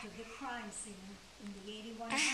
to the crime scene in the 8100.